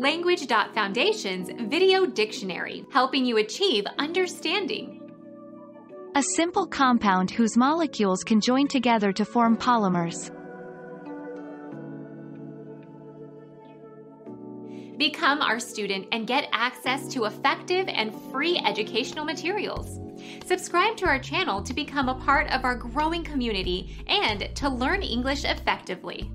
Language.Foundation's Video Dictionary, helping you achieve understanding. A simple compound whose molecules can join together to form polymers. Become our student and get access to effective and free educational materials. Subscribe to our channel to become a part of our growing community and to learn English effectively.